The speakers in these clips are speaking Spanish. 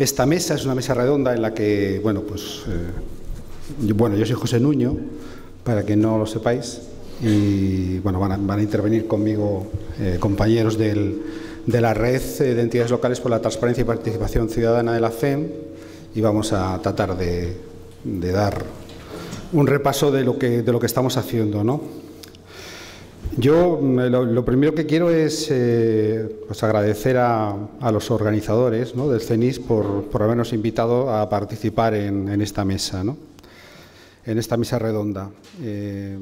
Esta mesa es una mesa redonda en la que, bueno, pues, eh, yo, bueno, yo soy José Nuño, para que no lo sepáis, y bueno, van a, intervenir conmigo eh, compañeros de la red de entidades locales por la transparencia y participación ciudadana de la FEM, y vamos a tratar de, dar un repaso de lo que, de lo que estamos haciendo, ¿no? Yo mm, lo, primero que quiero es eh, pues agradecer a, los organizadores del CENIS por, habernos invitado a participar en, esta mesa, en esta mesa redonda. Eh,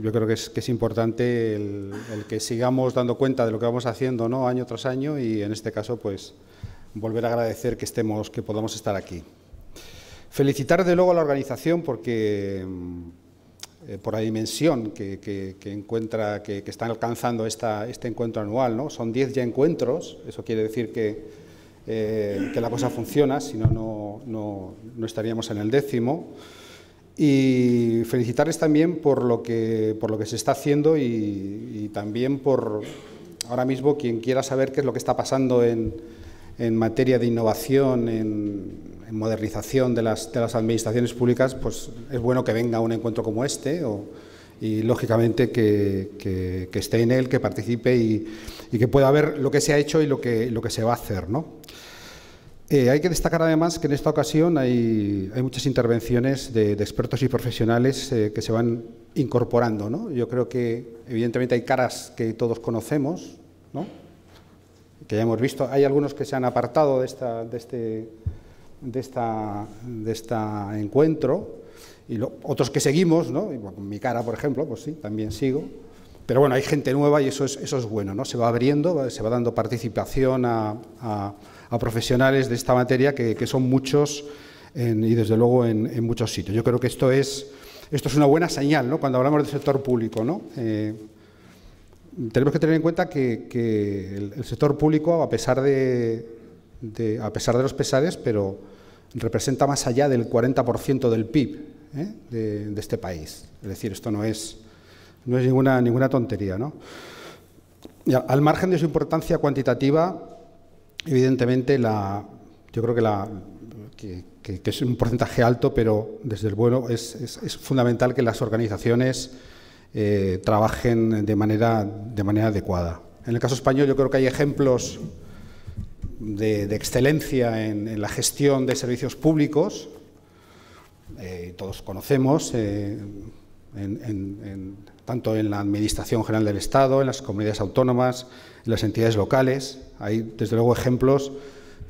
yo creo que es, importante el, que sigamos dando cuenta de lo que vamos haciendo ¿no? año tras año y en este caso pues volver a agradecer que estemos, que podamos estar aquí. Felicitar de luego a la organización porque eh, por la dimensión que, encuentra, que, están alcanzando esta, este encuentro anual. ¿no? Son 10 ya encuentros, eso quiere decir que, eh, que la cosa funciona, si no, no, no estaríamos en el décimo. Y felicitarles también por lo que, por lo que se está haciendo y, también por, ahora mismo, quien quiera saber qué es lo que está pasando en, en materia de innovación, en, modernización de las, de las, administraciones públicas, pues es bueno que venga un encuentro como este y, lógicamente, que, esté en él, que participe y, que pueda ver lo que se ha hecho y lo que, lo que se va a hacer. ¿no? Eh, hay que destacar además que en esta ocasión hay, hay muchas intervenciones de, expertos y profesionales eh, que se van incorporando. ¿no? Yo creo que evidentemente hay caras que todos conocemos, ¿no? que ya hemos visto. Hay algunos que se han apartado de, esta, de, este, de, esta, de este encuentro y otros que seguimos, ¿no? con mi cara, por ejemplo, pues sí, también sigo. Pero bueno, hay gente nueva y eso es, eso es bueno, ¿no? Se va abriendo, se va dando participación a, a, profesionales de esta materia que, son muchos y desde luego en, muchos sitios. Yo creo que esto es, esto es una buena señal, ¿no? Cuando hablamos del sector público, ¿no? Eh, tenemos que tener en cuenta que, el, sector público, a pesar de, a pesar de los pesares, pero representa más allá del 40% del PIB ¿eh? de, este país. Es decir, esto no es, no es ninguna, ninguna tontería. ¿no? al margen de su importancia cuantitativa, evidentemente, la, yo creo que, la, que, es un porcentaje alto, pero desde el bueno es, es fundamental que las organizaciones eh, trabajen de manera, de manera adecuada. En el caso español yo creo que hay ejemplos de, excelencia en, la gestión de servicios públicos, eh, todos conocemos, eh, tanto en la Administración General del Estado, en las comunidades autónomas, en las entidades locales. Hay, desde luego, ejemplos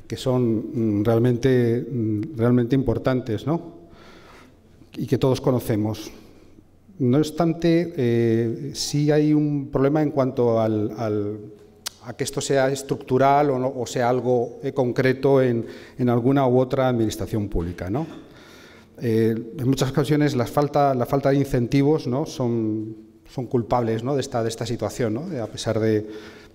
que son mm, realmente, mm, realmente importantes ¿no? y que todos conocemos. No obstante, eh, sí hay un problema en cuanto al, a que esto sea estructural o, sea algo eh, concreto en, alguna u otra administración pública. ¿no? Eh, en muchas ocasiones la falta, la falta de incentivos ¿no? son, son culpables ¿no? de, esta, de esta situación, ¿no? a pesar de,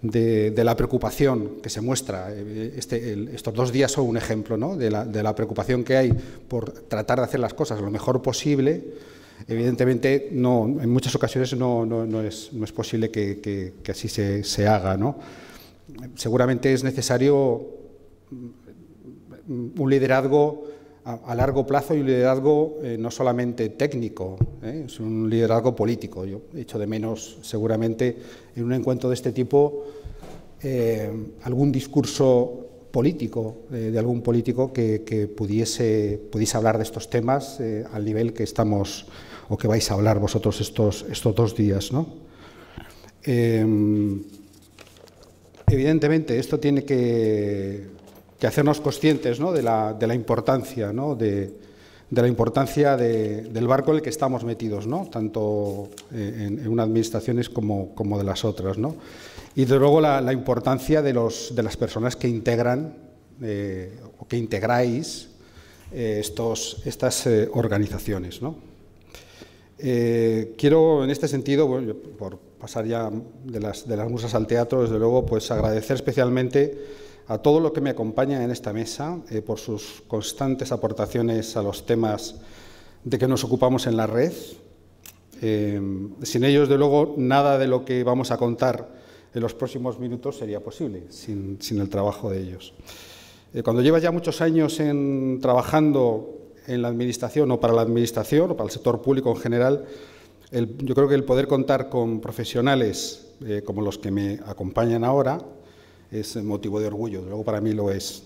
de, la preocupación que se muestra. Este, estos dos días son un ejemplo ¿no? de, la, de la preocupación que hay por tratar de hacer las cosas lo mejor posible Evidentemente, no, en muchas ocasiones no, no, es, posible que, así se, haga. ¿no? Seguramente es necesario un liderazgo a, largo plazo y un liderazgo eh, no solamente técnico, ¿eh? es un liderazgo político. Yo he hecho de menos, seguramente, en un encuentro de este tipo, eh, algún discurso político, de algún político que, pudiese, pudiese hablar de estos temas al nivel que estamos o que vais a hablar vosotros estos, estos dos días. ¿no? Em, evidentemente, esto tiene que, hacernos conscientes ¿no? de, la, importancia, ¿no? de, la importancia del barco en el que estamos metidos, ¿no? tanto en, en unas administraciones como, como, de las otras. Y de luego la, la importancia de, los, de las personas que integran eh, o que integráis eh, estos, estas eh, organizaciones. ¿no? Eh, quiero, en este sentido, por pasar ya de las, musas al teatro, desde luego, pues agradecer especialmente a todo lo que me acompaña en esta mesa eh, por sus constantes aportaciones a los temas de que nos ocupamos en la red. Eh, sin ellos, de luego, nada de lo que vamos a contar en los próximos minutos sería posible, sin, el trabajo de ellos. Cuando llevas ya muchos años en, trabajando en la Administración o para la Administración o para el sector público en general, yo creo que el poder contar con profesionales eh, como los que me acompañan ahora es motivo de orgullo, luego para mí lo es.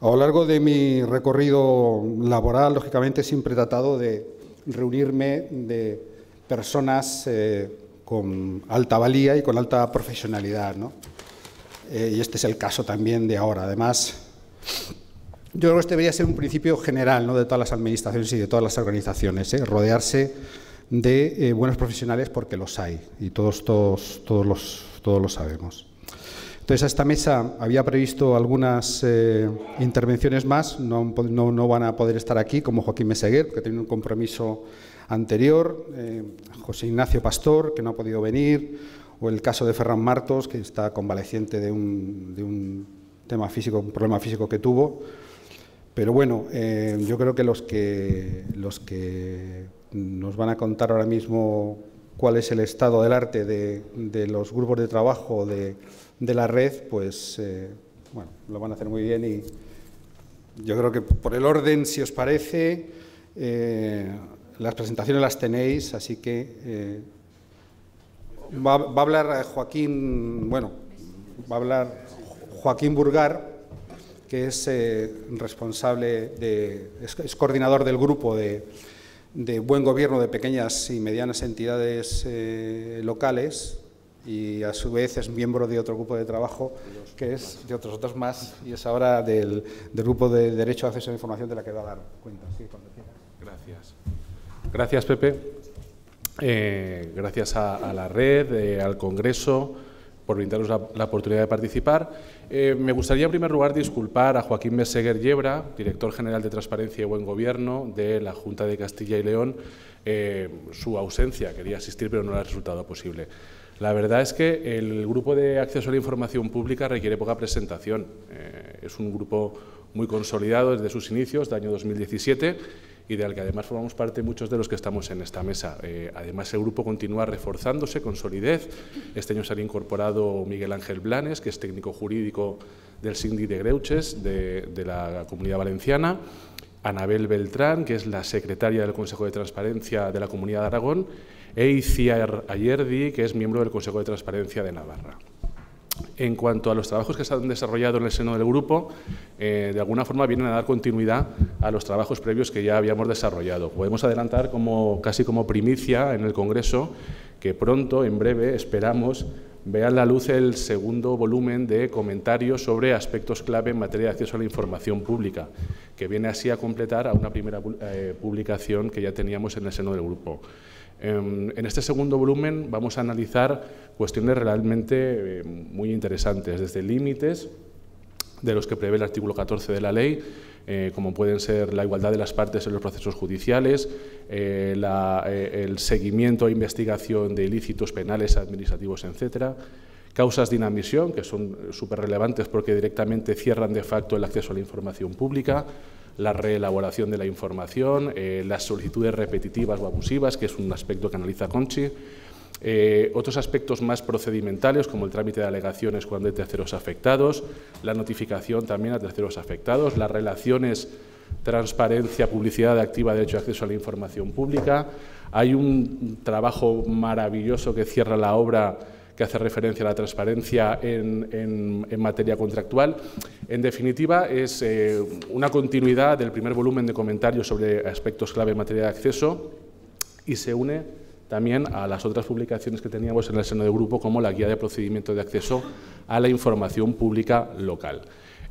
A lo largo de mi recorrido laboral, lógicamente, siempre he tratado de reunirme de personas eh, con alta valía y con alta profesionalidad. Eh, y este es el caso también de ahora. Además, yo creo que este debería ser un principio general ¿no? de todas las administraciones y de todas las organizaciones, ¿eh? rodearse de buenos profesionales porque los hay y todos, todos, todos, los, todos lo sabemos. Entonces, a esta mesa había previsto algunas eh, intervenciones más, no, no, van a poder estar aquí, como Joaquín Meseguer, porque tiene un compromiso anterior, eh, José Ignacio Pastor, que no ha podido venir, o el caso de Ferran Martos, que está convaleciente de un, de un tema físico, un problema físico que tuvo. Pero bueno, eh, yo creo que los, que los que nos van a contar ahora mismo cuál es el estado del arte de, de los grupos de trabajo, de de la red, pues eh, bueno, lo van a hacer muy bien y yo creo que por el orden, si os parece, eh, las presentaciones las tenéis, así que eh, va, a hablar Joaquín, bueno, va a hablar Joaquín Burgar, que es responsable de, es, coordinador del grupo de, de, buen gobierno de pequeñas y medianas entidades locales y a su vez es miembro de otro grupo de trabajo que es de otros otros más y es ahora del, grupo de Derecho a Acceso a la Información de la que va a dar cuenta. Gracias. Gracias, Pepe. Eh, gracias a, la red, eh, al Congreso, por brindarnos la, oportunidad de participar. Eh, me gustaría, en primer lugar, disculpar a Joaquín Meseguer Yebra, director general de Transparencia y Buen Gobierno de la Junta de Castilla y León, su ausencia. Quería asistir, pero no le ha resultado posible. La verdad es que el grupo de acceso a la información pública requiere poca presentación. Eh, es un grupo muy consolidado desde sus inicios, del año 2017, y del que además formamos parte muchos de los que estamos en esta mesa. Eh, además, el grupo continúa reforzándose con solidez. Este año se ha incorporado Miguel Ángel Blanes, que es técnico jurídico del Síndic de Greuches, de, la Comunidad Valenciana, Anabel Beltrán, que es la secretaria del Consejo de Transparencia de la Comunidad de Aragón, e Iciar Ayerdi, que es miembro del Consejo de Transparencia de Navarra. En cuanto a los trabajos que se han desarrollado en el seno del grupo, eh, de alguna forma vienen a dar continuidad a los trabajos previos que ya habíamos desarrollado. Podemos adelantar casi como primicia en el Congreso que pronto, en breve, esperamos vean la luz el segundo volumen de comentarios sobre aspectos clave en materia de acceso a la información pública, que viene así a completar a una primera eh, publicación que ya teníamos en el seno del grupo. Em, en este segundo volumen vamos a analizar cuestiones realmente eh, muy interesantes, desde límites de los que prevé el artículo 14 de la ley, eh, como pueden ser la igualdad de las partes en los procesos judiciales, eh, el seguimiento e investigación de ilícitos penales, administrativos, etcétera, causas de inadmisión, que son súper relevantes porque directamente cierran de facto el acceso a la información pública, la reelaboración de la información, eh, las solicitudes repetitivas o abusivas, que es un aspecto que analiza Conchi, eh, otros aspectos más procedimentales, como el trámite de alegaciones cuando hay terceros afectados, la notificación también a terceros afectados, las relaciones transparencia, publicidad activa, derecho de acceso a la información pública. Hay un trabajo maravilloso que cierra la obra que hace referencia a la transparencia en, materia contractual. En definitiva, es eh, una continuidad del primer volumen de comentarios sobre aspectos clave en materia de acceso y se une también a las otras publicaciones que teníamos en el seno del grupo, como la guía de procedimiento de acceso a la información pública local.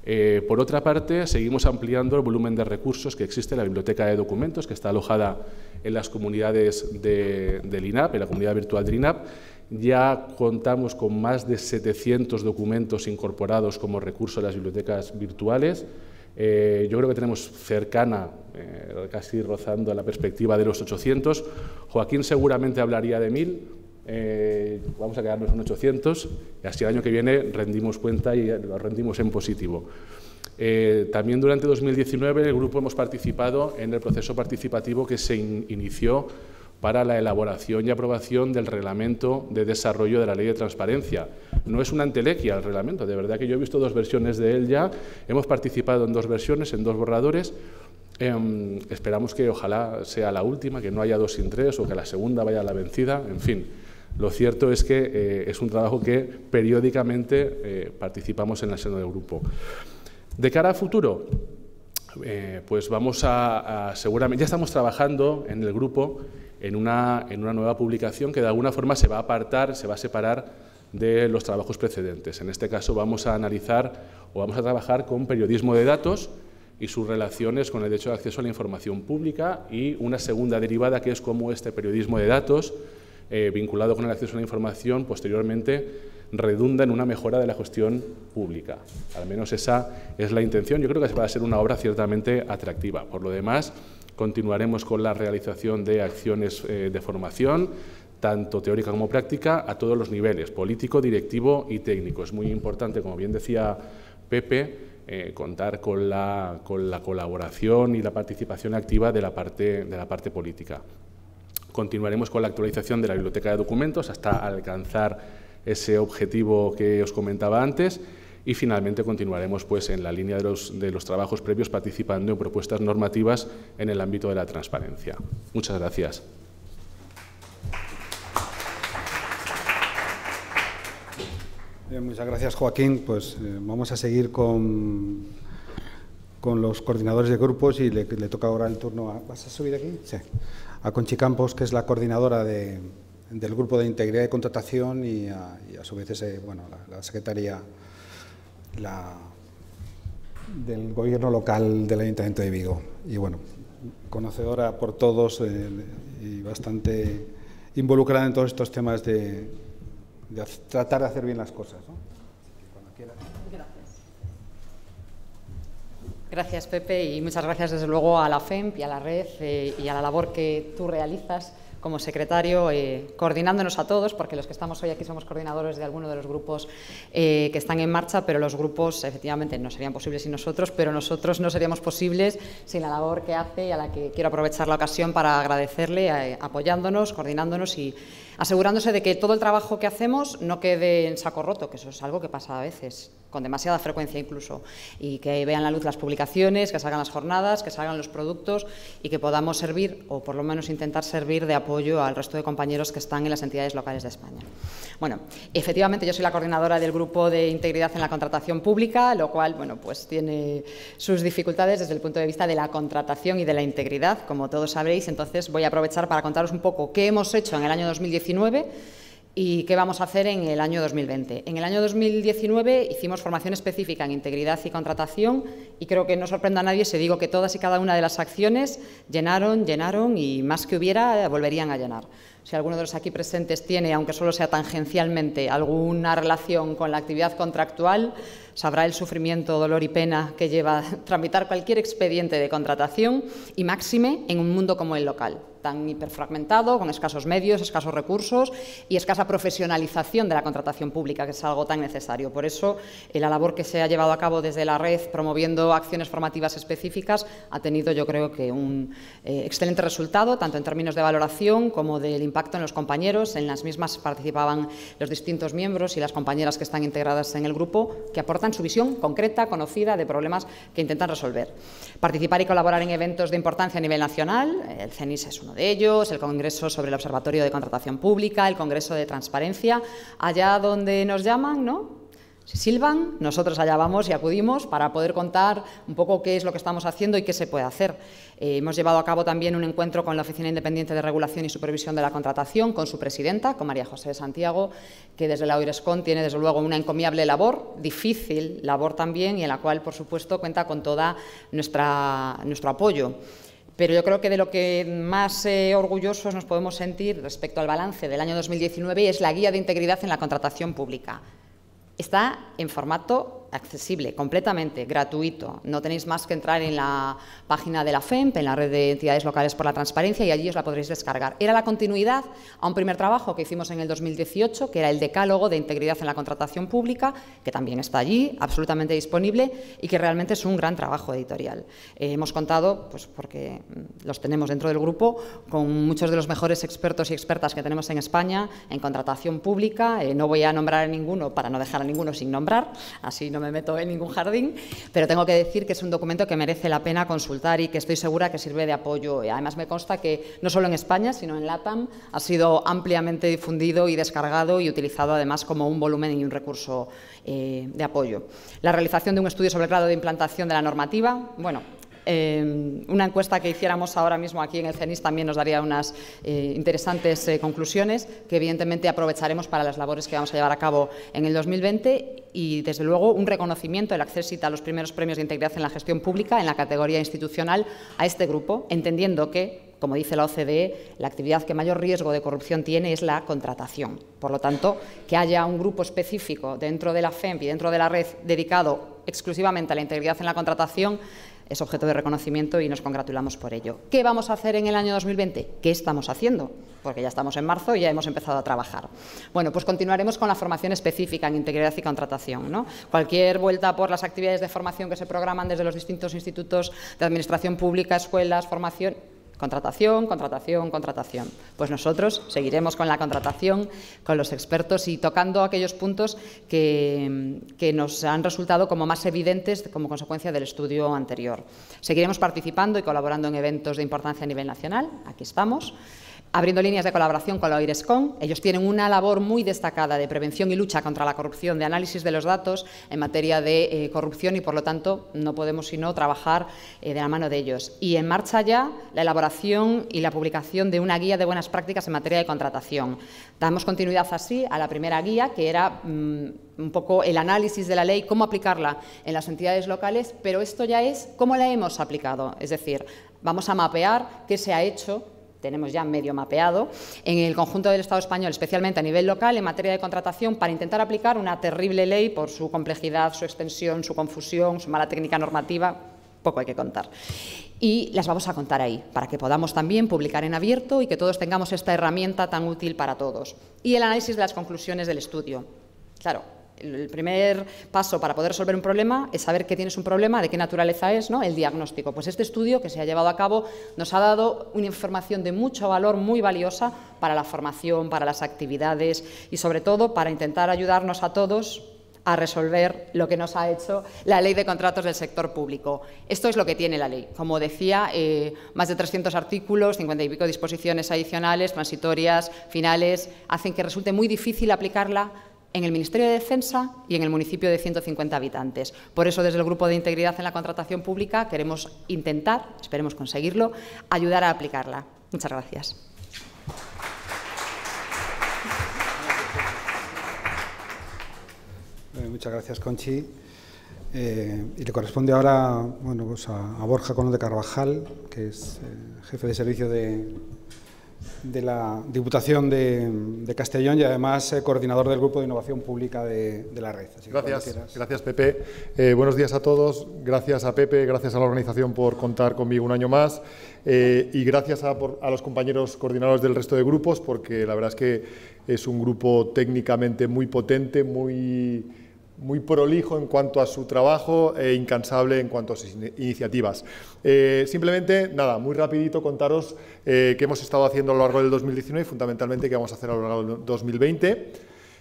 Eh, por otra parte, seguimos ampliando el volumen de recursos que existe en la biblioteca de documentos, que está alojada en las comunidades de, del INAP, en la comunidad virtual del INAP, ya contamos con más de 700 documentos incorporados como recurso a las bibliotecas virtuales. Eh, yo creo que tenemos cercana, eh, casi rozando la perspectiva de los 800. Joaquín seguramente hablaría de 1000. Eh, vamos a quedarnos en 800 y así el año que viene rendimos cuenta y lo rendimos en positivo. También durante 2019 el grupo hemos participado en el proceso participativo que se inició para la elaboración y aprobación del reglamento de desarrollo de la ley de transparencia. No es una entelequia el reglamento, de verdad que yo he visto dos versiones de él ya, hemos participado en dos versiones, en dos borradores, em, esperamos que ojalá sea la última, que no haya dos sin tres o que la segunda vaya a la vencida, en fin. Lo cierto es que eh, es un trabajo que periódicamente eh, participamos en la seno del grupo. De cara al futuro, eh, pues vamos a, seguramente, ya estamos trabajando en el grupo en una, en una nueva publicación que de alguna forma se va a apartar, se va a separar de los trabajos precedentes. En este caso vamos a analizar o vamos a trabajar con periodismo de datos y sus relaciones con el derecho de acceso a la información pública y una segunda derivada que es cómo este periodismo de datos eh, vinculado con el acceso a la información posteriormente redunda en una mejora de la gestión pública. Al menos esa es la intención. Yo creo que va a ser una obra ciertamente atractiva. Por lo demás, continuaremos con la realización de acciones eh, de formación, tanto teórica como práctica, a todos los niveles, político, directivo y técnico. Es muy importante, como bien decía Pepe, eh, contar con la, con la, colaboración y la participación activa de la, parte, de la parte política. Continuaremos con la actualización de la biblioteca de documentos hasta alcanzar ese objetivo que os comentaba antes y finalmente continuaremos pues, en la línea de los, de los trabajos previos participando en propuestas normativas en el ámbito de la transparencia. Muchas gracias. muchas gracias, Joaquín. Pues eh, vamos a seguir con, con los coordinadores de grupos y le, le, toca ahora el turno a... ¿Vas a subir aquí? Sí. A Conchi Campos, que es la coordinadora de, del Grupo de Integridad y Contratación y a, su vez ese, bueno, la, Secretaría del Gobierno Local del Ayuntamiento de Vigo. Y bueno, conocedora por todos eh, y bastante involucrada en todos estos temas de, tratar de hacer bien las cosas. Gracias. Gracias, Pepe, y muchas gracias desde luego a la FEMP y a la red eh, y a la labor que tú realizas como secretario, eh, coordinándonos a todos, porque los que estamos hoy aquí somos coordinadores de alguno de los grupos eh, que están en marcha, pero los grupos efectivamente no serían posibles sin nosotros, pero nosotros no seríamos posibles sin la labor que hace y a la que quiero aprovechar la ocasión para agradecerle, eh, apoyándonos, coordinándonos y asegurándose de que todo el trabajo que hacemos no quede en saco roto, que eso es algo que pasa a veces con demasiada frecuencia incluso, y que vean la luz las publicaciones, que salgan las jornadas, que salgan los productos y que podamos servir, o por lo menos intentar servir de apoyo al resto de compañeros que están en las entidades locales de España. Bueno, efectivamente yo soy la coordinadora del Grupo de Integridad en la Contratación Pública, lo cual, bueno, pues tiene sus dificultades desde el punto de vista de la contratación y de la integridad, como todos sabréis, entonces voy a aprovechar para contaros un poco qué hemos hecho en el año 2019 ¿Y qué vamos a hacer en el año 2020? En el año 2019 hicimos formación específica en integridad y contratación y creo que no sorprenda a nadie si digo que todas y cada una de las acciones llenaron, llenaron y más que hubiera volverían a llenar. Si alguno de los aquí presentes tiene, aunque solo sea tangencialmente, alguna relación con la actividad contractual, sabrá el sufrimiento, dolor y pena que lleva tramitar cualquier expediente de contratación y máxime en un mundo como el local tan hiperfragmentado, con escasos medios, escasos recursos y escasa profesionalización de la contratación pública, que es algo tan necesario. Por eso, eh, la labor que se ha llevado a cabo desde la red promoviendo acciones formativas específicas ha tenido, yo creo que, un eh, excelente resultado, tanto en términos de valoración como del impacto en los compañeros. En las mismas participaban los distintos miembros y las compañeras que están integradas en el grupo, que aportan su visión concreta, conocida, de problemas que intentan resolver. Participar y colaborar en eventos de importancia a nivel nacional, el CENIS es uno de ellos, el Congreso sobre el Observatorio de Contratación Pública, el Congreso de Transparencia, allá donde nos llaman, ¿no? Si silban, nosotros allá vamos y acudimos para poder contar un poco qué es lo que estamos haciendo y qué se puede hacer. Eh, hemos llevado a cabo también un encuentro con la Oficina Independiente de Regulación y Supervisión de la Contratación, con su presidenta, con María José de Santiago, que desde la OIRESCON tiene desde luego una encomiable labor, difícil labor también, y en la cual, por supuesto, cuenta con todo nuestro apoyo. Pero yo creo que de lo que más eh, orgullosos nos podemos sentir respecto al balance del año 2019 es la guía de integridad en la contratación pública. Está en formato accesible, completamente gratuito. No tenéis más que entrar en la página de la FEMP, en la red de entidades locales por la transparencia, y allí os la podréis descargar. Era la continuidad a un primer trabajo que hicimos en el 2018, que era el decálogo de integridad en la contratación pública, que también está allí, absolutamente disponible, y que realmente es un gran trabajo editorial. Eh, hemos contado, pues porque los tenemos dentro del grupo, con muchos de los mejores expertos y expertas que tenemos en España en contratación pública. Eh, no voy a nombrar a ninguno para no dejar a ninguno sin nombrar, así no me meto en ningún jardín, pero tengo que decir que es un documento que merece la pena consultar y que estoy segura que sirve de apoyo. Además me consta que no solo en España, sino en LATAM ha sido ampliamente difundido y descargado y utilizado además como un volumen y un recurso eh, de apoyo. La realización de un estudio sobre el grado de implantación de la normativa, bueno, eh, una encuesta que hiciéramos ahora mismo aquí en el CENIS también nos daría unas eh, interesantes eh, conclusiones que evidentemente aprovecharemos para las labores que vamos a llevar a cabo en el 2020 y desde luego un reconocimiento, el acceso a los primeros premios de integridad en la gestión pública en la categoría institucional a este grupo, entendiendo que como dice la OCDE, la actividad que mayor riesgo de corrupción tiene es la contratación. Por lo tanto, que haya un grupo específico dentro de la FEMP y dentro de la red dedicado exclusivamente a la integridad en la contratación es objeto de reconocimiento y nos congratulamos por ello. ¿Qué vamos a hacer en el año 2020? ¿Qué estamos haciendo? Porque ya estamos en marzo y ya hemos empezado a trabajar. Bueno, pues continuaremos con la formación específica en integridad y contratación. ¿no? Cualquier vuelta por las actividades de formación que se programan desde los distintos institutos de administración pública, escuelas, formación, Contratación, contratación, contratación. Pues nosotros seguiremos con la contratación, con los expertos y tocando aquellos puntos que, que, nos han resultado como más evidentes como consecuencia del estudio anterior. Seguiremos participando y colaborando en eventos de importancia a nivel nacional. Aquí estamos abriendo líneas de colaboración con la OIRESCON. Ellos tienen una labor muy destacada de prevención y lucha contra la corrupción, de análisis de los datos en materia de eh, corrupción y, por lo tanto, no podemos sino trabajar eh, de la mano de ellos. Y en marcha ya la elaboración y la publicación de una guía de buenas prácticas en materia de contratación. Damos continuidad así a la primera guía, que era mm, un poco el análisis de la ley, cómo aplicarla en las entidades locales, pero esto ya es cómo la hemos aplicado. Es decir, vamos a mapear qué se ha hecho tenemos ya medio mapeado, en el conjunto del Estado español, especialmente a nivel local, en materia de contratación, para intentar aplicar una terrible ley por su complejidad, su extensión, su confusión, su mala técnica normativa, poco hay que contar. Y las vamos a contar ahí, para que podamos también publicar en abierto y que todos tengamos esta herramienta tan útil para todos. Y el análisis de las conclusiones del estudio. Claro, el primer paso para poder resolver un problema es saber que tienes un problema, de qué naturaleza es, ¿no? el diagnóstico. Pues este estudio que se ha llevado a cabo nos ha dado una información de mucho valor, muy valiosa para la formación, para las actividades y sobre todo para intentar ayudarnos a todos a resolver lo que nos ha hecho la ley de contratos del sector público. Esto es lo que tiene la ley. Como decía, eh, más de 300 artículos, 50 y pico disposiciones adicionales, transitorias, finales, hacen que resulte muy difícil aplicarla en el Ministerio de Defensa y en el municipio de 150 habitantes. Por eso, desde el Grupo de Integridad en la Contratación Pública, queremos intentar, esperemos conseguirlo, ayudar a aplicarla. Muchas gracias. Eh, muchas gracias, Conchi. Eh, y le corresponde ahora bueno, pues a, Borja Cono de Carvajal, que es eh, jefe de servicio de, de la Diputación de, Castellón y además eh, coordinador del Grupo de Innovación Pública de, la red. gracias, gracias Pepe. Eh, buenos días a todos. Gracias a Pepe, gracias a la organización por contar conmigo un año más eh, y gracias a, a, los compañeros coordinadores del resto de grupos porque la verdad es que es un grupo técnicamente muy potente, muy muy prolijo en cuanto a su trabajo e incansable en cuanto a sus iniciativas. Eh, simplemente, nada, muy rapidito contaros eh, qué hemos estado haciendo a lo largo del 2019 y fundamentalmente qué vamos a hacer a lo largo del 2020.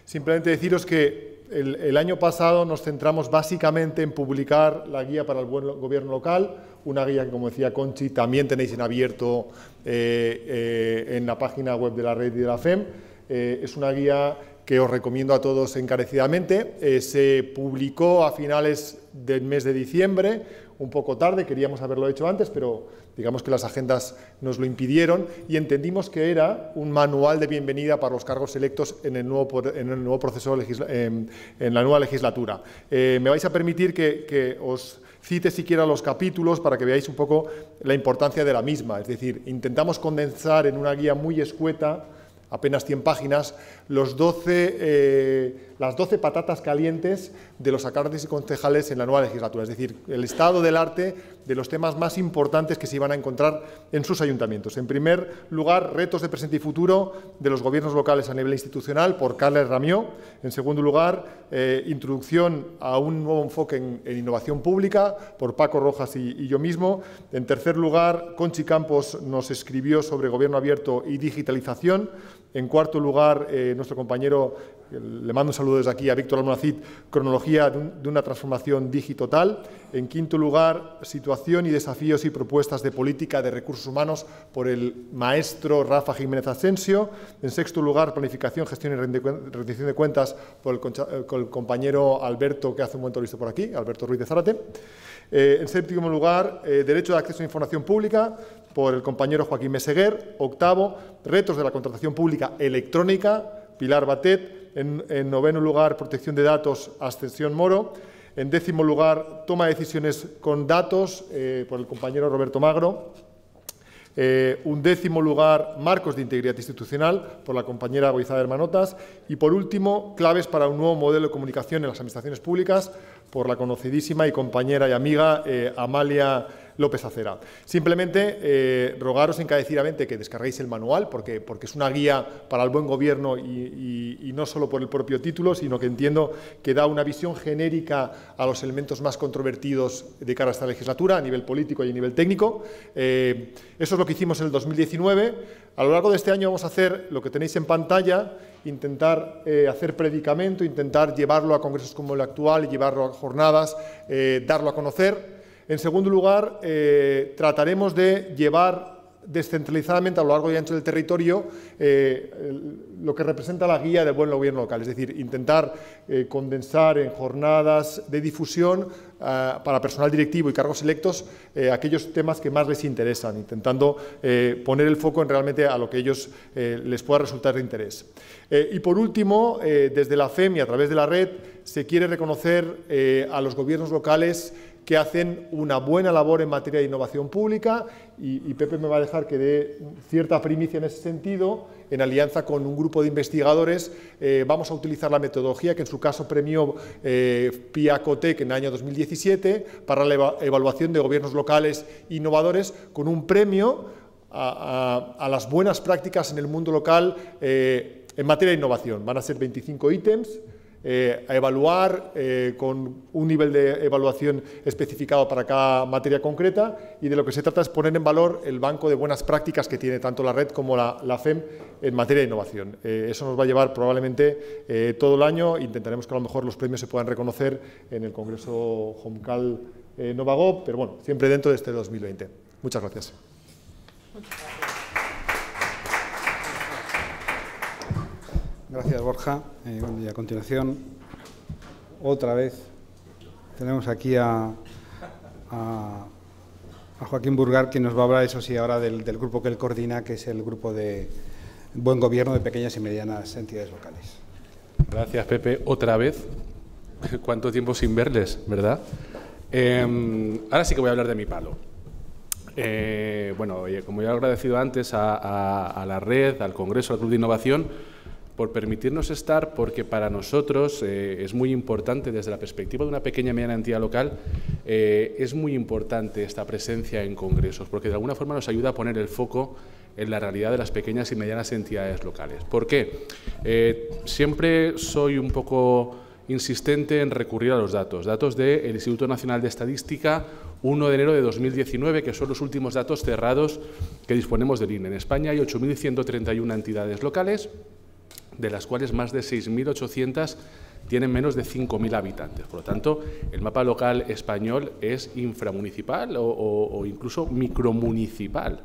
Simplemente deciros que el, año pasado nos centramos básicamente en publicar la guía para el buen gobierno local, una guía que, como decía Conchi, también tenéis en abierto eh, en la página web de la red y de la FEM. es una guía que os recomiendo a todos encarecidamente. Eh, se publicó a finales del mes de diciembre, un poco tarde, queríamos haberlo hecho antes, pero digamos que las agendas nos lo impidieron y entendimos que era un manual de bienvenida para los cargos electos en el nuevo, en el nuevo proceso, en, la nueva legislatura. Eh, me vais a permitir que, que os cite siquiera los capítulos para que veáis un poco la importancia de la misma. Es decir, intentamos condensar en una guía muy escueta apenas 100 páginas, los 12 eh, las 12 patatas calientes de los alcaldes y concejales en la nueva legislatura, es decir, el estado del arte de los temas más importantes que se iban a encontrar en sus ayuntamientos. En primer lugar, retos de presente y futuro de los gobiernos locales a nivel institucional por Carles Ramió. En segundo lugar, eh, introducción a un nuevo enfoque en, innovación pública por Paco Rojas y, yo mismo. En tercer lugar, Conchi Campos nos escribió sobre gobierno abierto y digitalización. En cuarto lugar, eh, nuestro compañero, le mando un saludo desde aquí a Víctor Almonacid, cronología de, una transformación digital. En quinto lugar, situación y desafíos y propuestas de política de recursos humanos por el maestro Rafa Jiménez Asensio. En sexto lugar, planificación, gestión y rendición de cuentas por el, compañero Alberto, que hace un momento visto por aquí, Alberto Ruiz de Zárate. Eh, en séptimo lugar, eh, derecho de acceso a información pública por el compañero Joaquín Meseguer. Octavo, retos de la contratación pública electrónica, Pilar Batet. En, noveno lugar, protección de datos, Ascensión Moro. En décimo lugar, toma de decisiones con datos eh, por el compañero Roberto Magro. un décimo lugar, marcos de integridad institucional, por la compañera Goizada Hermanotas. Y por último, claves para un nuevo modelo de comunicación en las administraciones públicas, por la conocidísima y compañera y amiga eh, Amalia López Acera. Simplemente eh, rogaros encarecidamente que descarguéis el manual, porque, porque es una guía para el buen gobierno y, no solo por el propio título, sino que entiendo que da una visión genérica a los elementos más controvertidos de cara a esta legislatura, a nivel político y a nivel técnico. Eh, eso es lo que hicimos en el 2019. A lo largo de este año vamos a hacer lo que tenéis en pantalla, intentar eh, hacer predicamento, intentar llevarlo a congresos como el actual, llevarlo a jornadas, darlo a conocer. En segundo lugar, eh, trataremos de llevar descentralizadamente a lo largo y ancho del territorio eh, lo que representa la guía del buen gobierno local, es decir, intentar eh, condensar en jornadas de difusión para personal directivo y cargos electos aquellos temas que más les interesan, intentando poner el foco en realmente a lo que ellos les pueda resultar de interés. y por último, desde la FEM y a través de la red, se quiere reconocer a los gobiernos locales que hacen una buena labor en materia de innovación pública y, Pepe me va a dejar que dé cierta primicia en ese sentido. En alianza con un grupo de investigadores eh, vamos a utilizar la metodología que en su caso premió eh, PIACOTEC en el año 2017 para la evaluación de gobiernos locales innovadores con un premio a, las buenas prácticas en el mundo local eh, en materia de innovación. Van a ser 25 ítems eh, a evaluar eh, con un nivel de evaluación especificado para cada materia concreta y de lo que se trata es poner en valor el banco de buenas prácticas que tiene tanto la red como la, FEM en materia de innovación. Eh, eso nos va a llevar probablemente todo el año. Intentaremos que a lo mejor los premios se puedan reconocer en el Congreso Homcal Novagop, pero bueno, siempre dentro de este 2020. Muchas gracias. Gracias, Borja. Eh, y a continuación, otra vez, tenemos aquí a, Joaquín Burgar, que nos va a hablar, eso sí, ahora del, grupo que él coordina, que es el grupo de buen gobierno de pequeñas y medianas entidades locales. Gracias, Pepe. Otra vez. ¿Cuánto tiempo sin verles, verdad? Em, ahora sí que voy a hablar de mi palo. Eh, bueno, como ya he agradecido antes a, la red, al Congreso, al Club de Innovación, por permitirnos estar, porque para nosotros eh, es muy importante, desde la perspectiva de una pequeña y mediana entidad local, eh, es muy importante esta presencia en congresos, porque de alguna forma nos ayuda a poner el foco en la realidad de las pequeñas y medianas entidades locales. ¿Por qué? Eh, siempre soy un poco insistente en recurrir a los datos, datos del Instituto Nacional de Estadística 1 de enero de 2019, que son los últimos datos cerrados que disponemos del INE. En España hay 8.131 entidades locales, de las cuales más de 6.800 tienen menos de 5.000 habitantes. Por lo tanto, el mapa local español es inframunicipal o, incluso micromunicipal.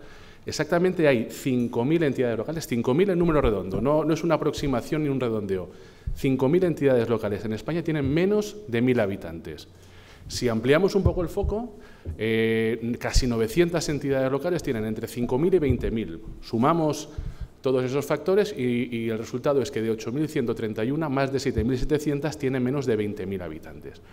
Exactamente hay 5.000 entidades locales, 5.000 en número redondo, no, no es una aproximación ni un redondeo. 5.000 entidades locales en España tienen menos de 1.000 habitantes. Si ampliamos un poco el foco, eh, casi 900 entidades locales tienen entre 5.000 y 20.000. Sumamos todos esos factores y, el resultado es que de 8.131, más de 7.700 tienen menos de 20.000 habitantes.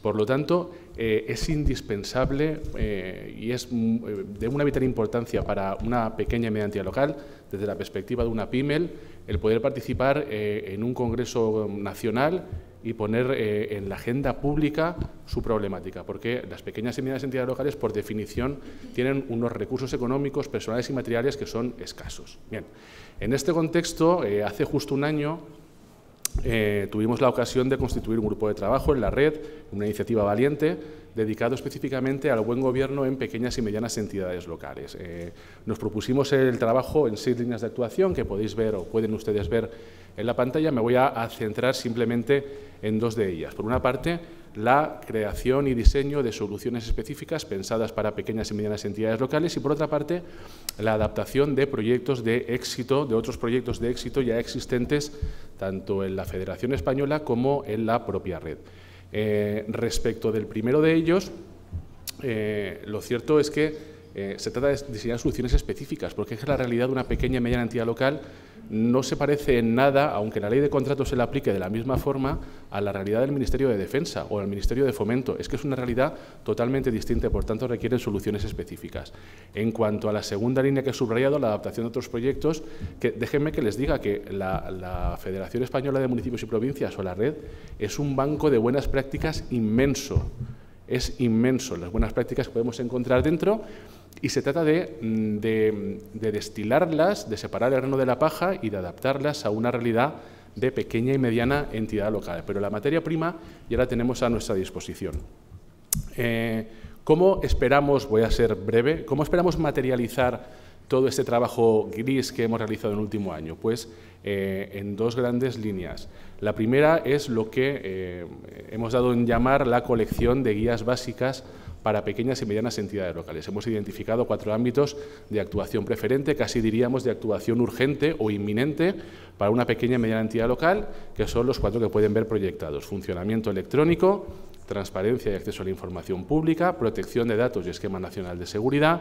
Por lo tanto, eh, es indispensable eh, y es mm, eh, de una vital importancia para una pequeña y media entidad local, desde la perspectiva de una PIMEL, el poder participar en un congreso nacional y poner en la agenda pública su problemática, porque las pequeñas y medianas entidades locales, por definición, tienen unos recursos económicos, personales y materiales que son escasos. Bien, en este contexto, hace justo un año, eh, tuvimos la ocasión de constituir un grupo de trabajo en la red, una iniciativa valiente, dedicado específicamente al buen gobierno en pequeñas y medianas entidades locales. Eh, nos propusimos el trabajo en seis líneas de actuación que podéis ver o pueden ustedes ver en la pantalla. Me voy a centrar simplemente en dos de ellas. Por una parte, la creación y diseño de soluciones específicas pensadas para pequeñas y medianas entidades locales y, por otra parte, la adaptación de proyectos de éxito, de otros proyectos de éxito ya existentes tanto en la Federación Española como en la propia red. Eh, respecto del primero de ellos, eh, lo cierto es que eh, se trata de diseñar soluciones específicas, porque es la realidad de una pequeña y mediana entidad local no se parece en nada, aunque la ley de contratos se la aplique de la misma forma, a la realidad del Ministerio de Defensa o al Ministerio de Fomento. Es que es una realidad totalmente distinta y, por tanto, requieren soluciones específicas. En cuanto a la segunda línea que he subrayado, la adaptación de otros proyectos, que déjenme que les diga que la, la Federación Española de Municipios y Provincias o la red es un banco de buenas prácticas inmenso. Es inmenso las buenas prácticas que podemos encontrar dentro y se trata mm, de, destilarlas, de separar el grano de la paja y de adaptarlas a una realidad de pequeña y mediana entidad local. Pero la materia prima ya la tenemos a nuestra disposición. Eh, ¿Cómo esperamos, voy a ser breve, cómo esperamos materializar todo este trabajo gris que hemos realizado en el último año? Pues eh, en dos grandes líneas. La primera es lo que eh, hemos dado en llamar la colección de guías básicas para pequeñas y medianas entidades locales. Hemos identificado cuatro ámbitos de actuación preferente, casi diríamos de actuación urgente o inminente para una pequeña y mediana entidad local, que son los cuatro que pueden ver proyectados. Funcionamiento electrónico, transparencia y acceso a la información pública, protección de datos y esquema nacional de seguridad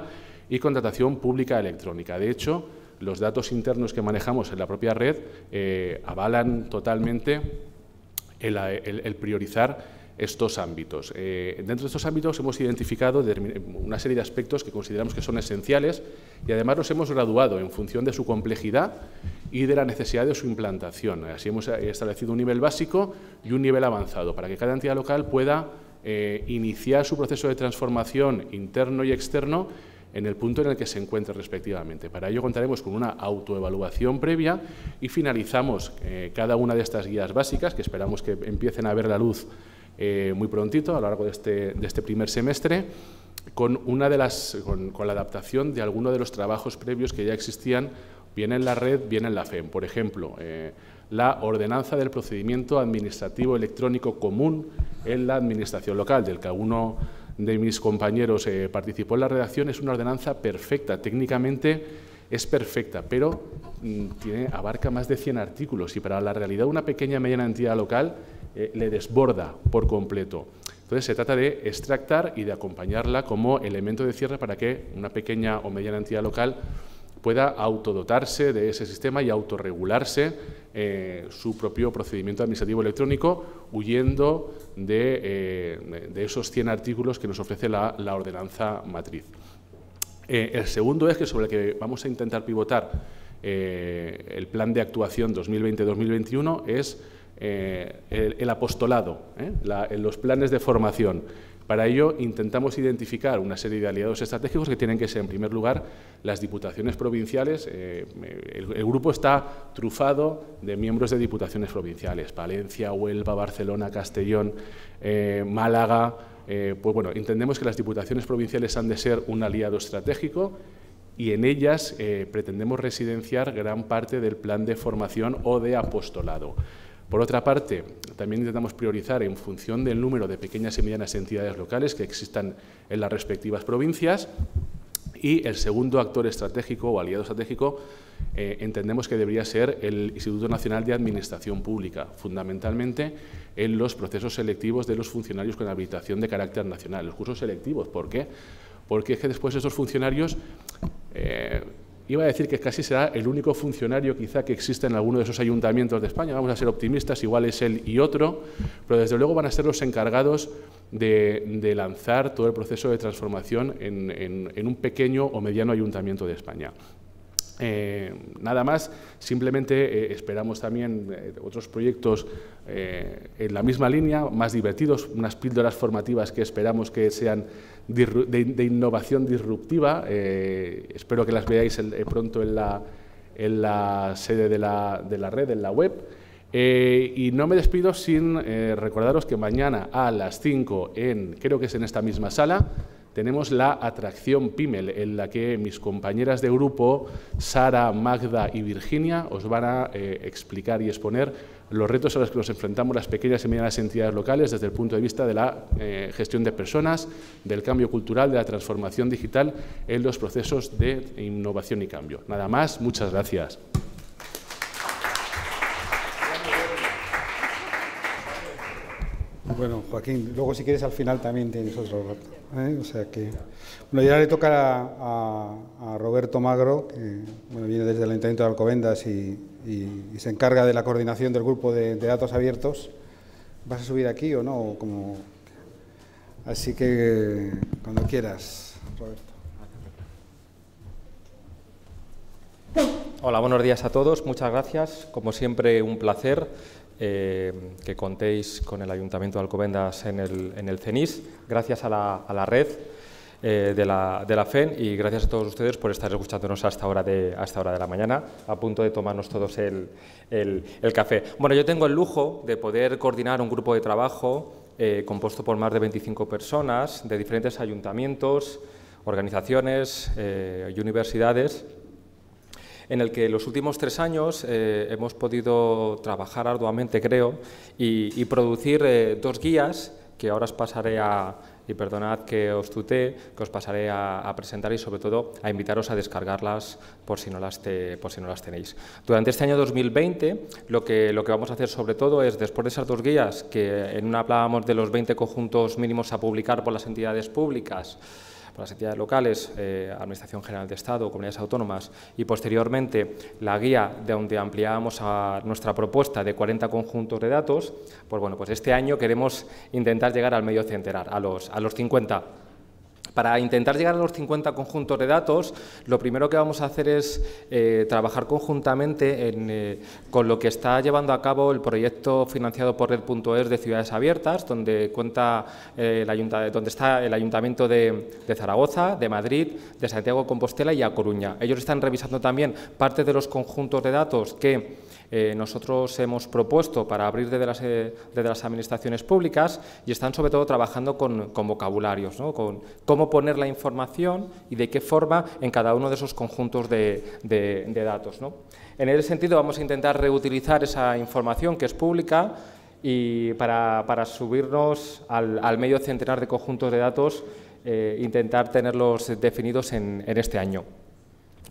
y contratación pública electrónica. De hecho, los datos internos que manejamos en la propia red eh, avalan totalmente el priorizar estos ámbitos. Eh, dentro de estos ámbitos hemos identificado una serie de aspectos que consideramos que son esenciales y además los hemos graduado en función de su complejidad y de la necesidad de su implantación. Así hemos establecido un nivel básico y un nivel avanzado para que cada entidad local pueda eh, iniciar su proceso de transformación interno y externo en el punto en el que se encuentre respectivamente. Para ello contaremos con una autoevaluación previa y finalizamos eh, cada una de estas guías básicas que esperamos que empiecen a ver la luz eh, muy prontito, a lo largo de este, de este primer semestre, con, una de las, con, la adaptación de algunos de los trabajos previos que ya existían, bien en la red, bien en la FEM. Por ejemplo, eh, la ordenanza del procedimiento administrativo electrónico común en la administración local, del que uno de mis compañeros eh, participó en la redacción, es una ordenanza perfecta, técnicamente es perfecta, pero mm, tiene, abarca más de 100 artículos y para la realidad una pequeña y mediana entidad local eh, le desborda por completo. Entonces se trata de extractar y de acompañarla como elemento de cierre para que una pequeña o mediana entidad local pueda autodotarse de ese sistema y autorregularse eh, su propio procedimiento administrativo electrónico, huyendo de, eh, esos 100 artículos que nos ofrece la, ordenanza matriz. el segundo que sobre el que vamos a intentar pivotar el plan de actuación 2020-2021 es eh, el, apostolado, ¿eh? los planes de formación. Para ello intentamos identificar una serie de aliados estratégicos que tienen que ser, en primer lugar, las diputaciones provinciales. Eh, el, grupo está trufado de miembros de diputaciones provinciales, Palencia, Huelva, Barcelona, Castellón, Málaga. pues bueno, entendemos que las diputaciones provinciales han de ser un aliado estratégico y en ellas pretendemos residenciar gran parte del plan de formación o de apostolado. Por otra parte, también intentamos priorizar en función del número de pequeñas y medianas entidades locales que existan en las respectivas provincias y el segundo actor estratégico o aliado estratégico eh, entendemos que debería ser el Instituto Nacional de Administración Pública, fundamentalmente en los procesos selectivos de los funcionarios con habilitación de carácter nacional, los cursos selectivos. ¿Por qué? Porque es que después esos funcionarios eh, Iba a decir que casi será el único funcionario quizá que existe en alguno de esos ayuntamientos de España. Vamos a ser optimistas, igual es él y otro, pero desde luego van a ser los encargados de, lanzar todo el proceso de transformación en un pequeño o mediano ayuntamiento de España. Eh, nada más, simplemente eh, esperamos también eh, otros proyectos en la misma línea, más divertidos, unas píldoras formativas que esperamos que sean de, innovación disruptiva. espero que las veáis pronto en la, en la sede de la, de la, red, en la web. y no me despido sin recordaros que mañana a las 5, en, creo que es en esta misma sala, tenemos la atracción PIMEL, en la que mis compañeras de grupo, Sara, Magda y Virginia, os van a eh, explicar y exponer los retos a los que nos enfrentamos las pequeñas y medianas entidades locales desde el punto de vista de la eh, gestión de personas, del cambio cultural, de la transformación digital en los procesos de innovación y cambio. Nada más, muchas gracias. Bueno, Joaquín, luego si quieres al final también tienes otro rato. ¿eh? O sea que, bueno, ya le toca a, Roberto Magro, que viene desde el Ayuntamiento de Alcobendas y, se encarga de la coordinación del grupo de, datos abiertos. ¿Vas a subir aquí o no? Así que cuando quieras, Roberto. Hola, buenos días a todos. Muchas gracias. Como siempre, un placer eh, que contéis con el Ayuntamiento de Alcobendas en el, en el CENIS, gracias a la, red eh, de, la, de, la, FEN y gracias a todos ustedes por estar escuchándonos hasta hora de, hasta hora de la mañana, a punto de tomarnos todos el, el, café. Bueno, yo tengo el lujo de poder coordinar un grupo de trabajo eh, compuesto por más de 25 personas de diferentes ayuntamientos, organizaciones y universidades en el que los últimos tres años eh, hemos podido trabajar arduamente, creo, y, producir eh, dos guías que ahora os pasaré a, y perdonad que os tutee, que os pasaré a, presentar y sobre todo a invitaros a descargarlas por si no las, por si no las tenéis. Durante este año 2020 lo que, lo que vamos a hacer sobre todo es, después de esas dos guías, que en una hablábamos de los 20 conjuntos mínimos a publicar por las entidades públicas, para las entidades locales, eh, Administración General de Estado, comunidades autónomas y posteriormente la guía de donde ampliábamos nuestra propuesta de 40 conjuntos de datos, pues bueno, pues este año queremos intentar llegar al medio centenar, a los, a los 50 para intentar llegar a los 50 conjuntos de datos, lo primero que vamos a hacer es eh, trabajar conjuntamente eh, con lo que está llevando a cabo el proyecto financiado por Red.es de Ciudades Abiertas, donde, cuenta, eh, donde está el Ayuntamiento de, de, Zaragoza, de Madrid, de Santiago de Compostela y A Coruña. Ellos están revisando también parte de los conjuntos de datos que eh, nosotros hemos propuesto para abrir desde las, eh, administraciones públicas y están sobre todo trabajando con, vocabularios, con cómo poner la información y de qué forma en cada uno de esos conjuntos de, datos. En ese sentido vamos a intentar reutilizar esa información que es pública y para, subirnos al, medio centenar de conjuntos de datos, eh, intentar tenerlos definidos en este año.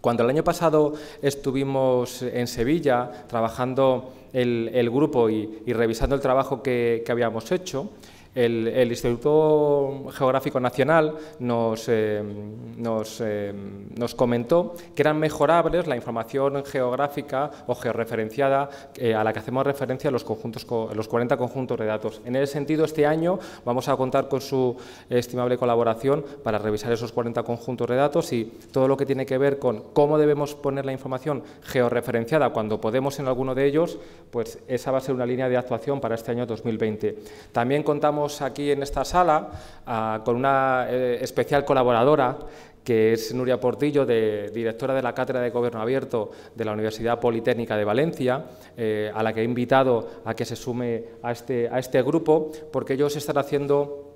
Cuando el año pasado estuvimos en Sevilla trabajando el, grupo y, revisando el trabajo que habíamos hecho, el, Instituto Geográfico Nacional nos, eh, eh, nos, comentó que eran mejorables la información geográfica o georreferenciada eh, a la que hacemos referencia los, conjuntos, los 40 conjuntos de datos. En ese sentido, este año vamos a contar con su estimable colaboración para revisar esos 40 conjuntos de datos y todo lo que tiene que ver con cómo debemos poner la información georreferenciada cuando podemos en alguno de ellos, pues esa va a ser una línea de actuación para este año 2020. También contamos aquí en esta sala ah, con una eh, especial colaboradora que es Nuria Portillo, directora de la Cátedra de Gobierno Abierto de la Universidad Politécnica de Valencia, eh, a la que he invitado a que se sume a este, a este grupo, porque ellos están haciendo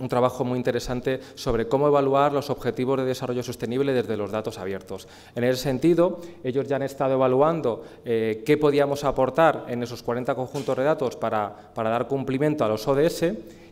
un trabajo muy interesante sobre cómo evaluar los objetivos de desarrollo sostenible desde los datos abiertos. En ese sentido, ellos ya han estado evaluando eh, qué podíamos aportar en esos 40 conjuntos de datos para, dar cumplimiento a los ODS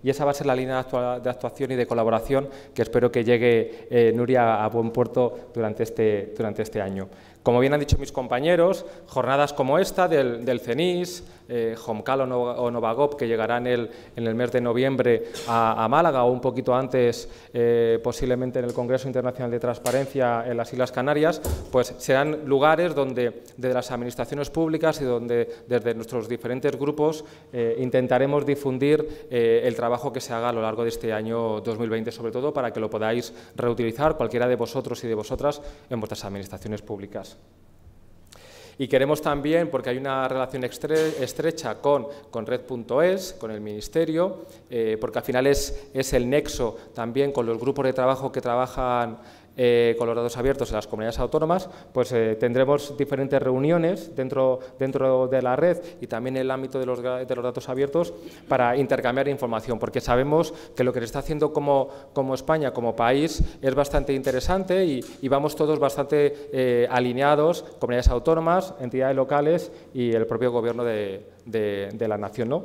y esa va a ser la línea de actuación y de colaboración que espero que llegue eh, Nuria a buen puerto durante este, durante este año. Como bien han dicho mis compañeros, jornadas como esta del, del CENIS, eh, Homcal o, Novagop, que llegarán en el mes de noviembre a, Málaga o un poquito antes, eh, posiblemente en el Congreso Internacional de Transparencia en las Islas Canarias, pues serán lugares donde desde las administraciones públicas y donde desde nuestros diferentes grupos eh, intentaremos difundir el trabajo que se haga a lo largo de este año 2020, sobre todo para que lo podáis reutilizar cualquiera de vosotros y de vosotras en vuestras administraciones públicas. Y queremos también, porque hay una relación estrecha con, con Red.es, con el Ministerio, eh, porque al final es, es el nexo también con los grupos de trabajo que trabajan eh, con los datos abiertos en las comunidades autónomas, pues eh, tendremos diferentes reuniones dentro, dentro de la red y también en el ámbito de los, de los, datos abiertos para intercambiar información, porque sabemos que lo que se está haciendo como, como España, como país, es bastante interesante y, vamos todos bastante eh, alineados, comunidades autónomas, entidades locales y el propio Gobierno de, de, de la Nación. ¿no?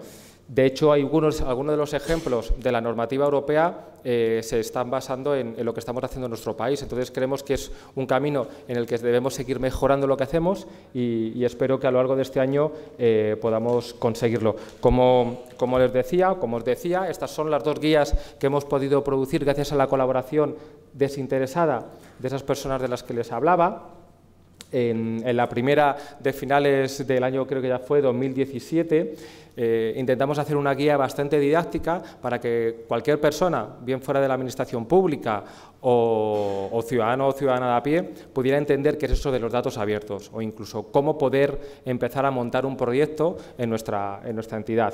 De hecho, algunos, algunos de los ejemplos de la normativa europea eh, se están basando en, lo que estamos haciendo en nuestro país. Entonces, creemos que es un camino en el que debemos seguir mejorando lo que hacemos y, espero que a lo largo de este año eh, podamos conseguirlo. Como, como les decía, como os decía, estas son las dos guías que hemos podido producir gracias a la colaboración desinteresada de esas personas de las que les hablaba. En, la primera de finales del año, creo que ya fue 2017, eh, intentamos hacer una guía bastante didáctica para que cualquier persona, bien fuera de la administración pública o, ciudadano o ciudadana de a pie, pudiera entender qué es eso de los datos abiertos o incluso cómo poder empezar a montar un proyecto en nuestra, en nuestra entidad.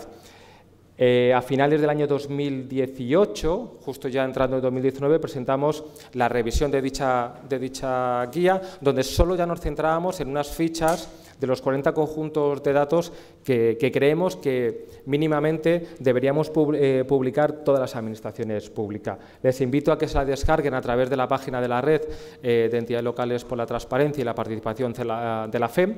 Eh, a finales del año 2018, justo ya entrando en 2019, presentamos la revisión de dicha, de dicha guía, donde solo ya nos centrábamos en unas fichas de los 40 conjuntos de datos que, creemos que mínimamente deberíamos eh, publicar todas las administraciones públicas. Les invito a que se la descarguen a través de la página de la red eh, de entidades locales por la transparencia y la participación de la, de la FEM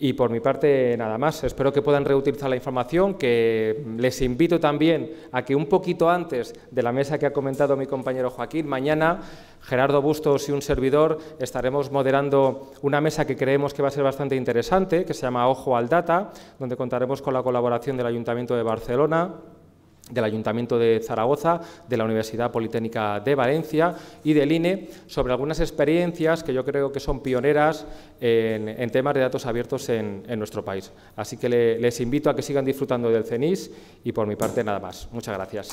y por mi parte, nada más. Espero que puedan reutilizar la información, que les invito también a que un poquito antes de la mesa que ha comentado mi compañero Joaquín, mañana Gerardo Bustos y un servidor estaremos moderando una mesa que creemos que va a ser bastante interesante, que se llama Ojo al Data, donde contaremos con la colaboración del Ayuntamiento de Barcelona, del Ayuntamiento de Zaragoza, de la Universidad Politécnica de Valencia y del INE sobre algunas experiencias que yo creo que son pioneras en, temas de datos abiertos en, nuestro país. Así que les invito a que sigan disfrutando del CENIS y por mi parte nada más. Muchas gracias.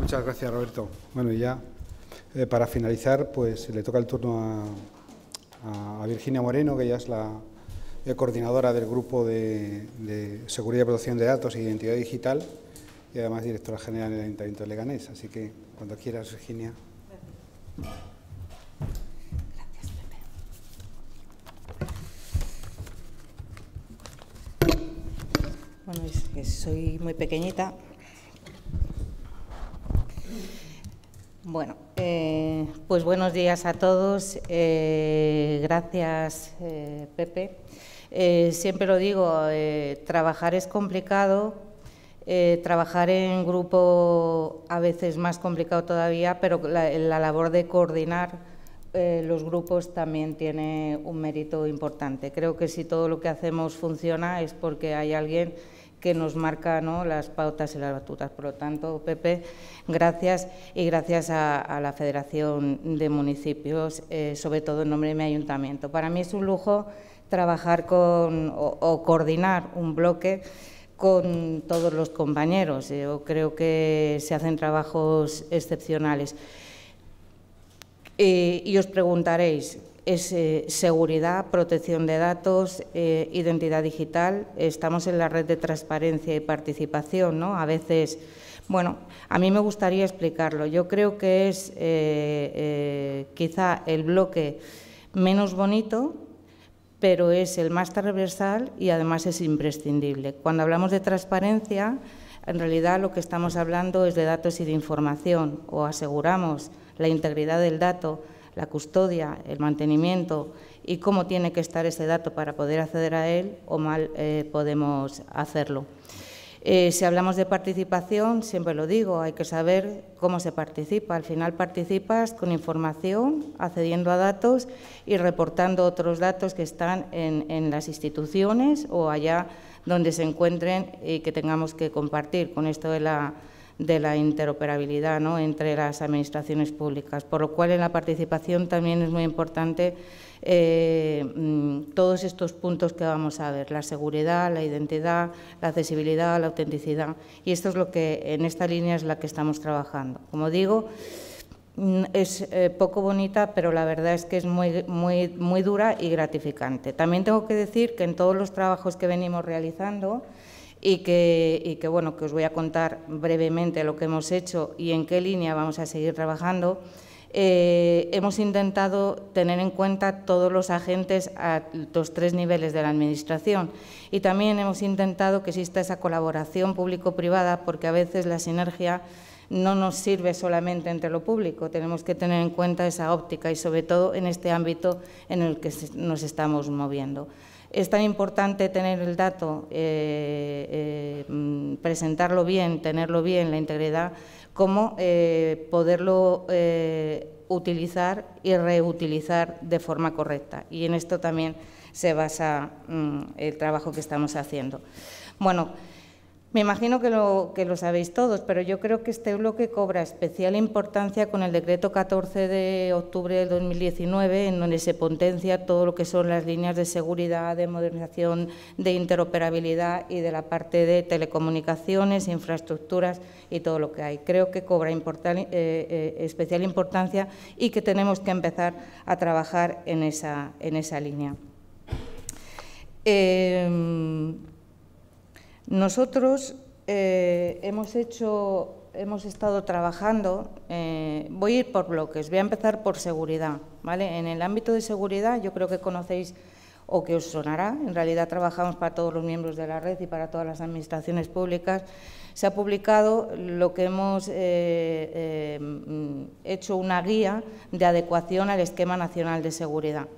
Muchas gracias, Roberto. Bueno, ya eh, para finalizar, pues le toca el turno a Virginia Moreno, que ya es la coordinadora del Grupo de, Seguridad y Protección de Datos e Identidad Digital y además directora general del Ayuntamiento de Leganés. Así que cuando quieras, Virginia. Gracias, Pepe. Bueno, es que soy muy pequeñita. Bueno, eh, pues buenos días a todos. Eh, gracias, eh, Pepe. Eh, siempre lo digo, eh, trabajar es complicado, eh, trabajar en grupo a veces más complicado todavía, pero la, labor de coordinar los grupos también tiene un mérito importante. Creo que si todo lo que hacemos funciona es porque hay alguien que nos marca ¿no? las pautas y las batutas. Por lo tanto, Pepe, gracias y gracias a, a la Federación de Municipios, sobre todo en nombre de mi ayuntamiento. Para mí es un lujo trabajar con o, coordinar un bloque con todos los compañeros. Yo creo que se hacen trabajos excepcionales. Eh, y os preguntaréis, ¿es eh, seguridad, protección de datos, eh, identidad digital? Estamos en la red de transparencia y participación, ¿no? A veces, bueno, a mí me gustaría explicarlo. Yo creo que es quizá el bloque menos bonito, pero es el más transversal y además es imprescindible. Cuando hablamos de transparencia, en realidad lo que estamos hablando es de datos y de información, o aseguramos la integridad del dato, la custodia, el mantenimiento y cómo tiene que estar ese dato para poder acceder a él, o mal eh, podemos hacerlo. Eh, si hablamos de participación, siempre lo digo, hay que saber cómo se participa. Al final participas con información, accediendo a datos y reportando otros datos que están en, las instituciones o allá donde se encuentren y que tengamos que compartir con esto de la, de la interoperabilidad ¿no? entre las administraciones públicas. Por lo cual, en la participación también es muy importante eh, mm, todos estos puntos que vamos a ver, la seguridad, la identidad, la accesibilidad, la autenticidad. Y esto es lo que en esta línea es la que estamos trabajando. Como digo, mm, es eh, poco bonita, pero la verdad es que es muy, muy, muy dura y gratificante. También tengo que decir que en todos los trabajos que venimos realizando, y que, y que, bueno, que os voy a contar brevemente lo que hemos hecho y en qué línea vamos a seguir trabajando, eh, hemos intentado tener en cuenta todos los agentes a los tres niveles de la Administración y también hemos intentado que exista esa colaboración público-privada porque a veces la sinergia no nos sirve solamente entre lo público, tenemos que tener en cuenta esa óptica y sobre todo en este ámbito en el que nos estamos moviendo. Es tan importante tener el dato, eh, eh, mm, presentarlo bien, tenerlo bien, la integridad, como eh, poderlo eh, utilizar y reutilizar de forma correcta. Y en esto también se basa mm, el trabajo que estamos haciendo. Bueno, me imagino que lo, que lo sabéis todos, pero yo creo que este bloque cobra especial importancia con el decreto 14 de octubre de 2019, en donde se potencia todo lo que son las líneas de seguridad, de modernización, de interoperabilidad y de la parte de telecomunicaciones, infraestructuras y todo lo que hay. Creo que cobra eh, eh, especial importancia y que tenemos que empezar a trabajar en esa, en esa línea. Eh, nosotros eh, hemos hecho, hemos estado trabajando, eh, voy a ir por bloques, voy a empezar por seguridad. ¿vale? En el ámbito de seguridad, yo creo que conocéis o que os sonará, en realidad trabajamos para todos los miembros de la red y para todas las administraciones públicas, se ha publicado lo que hemos eh, hecho una guía de adecuación al esquema nacional de seguridad.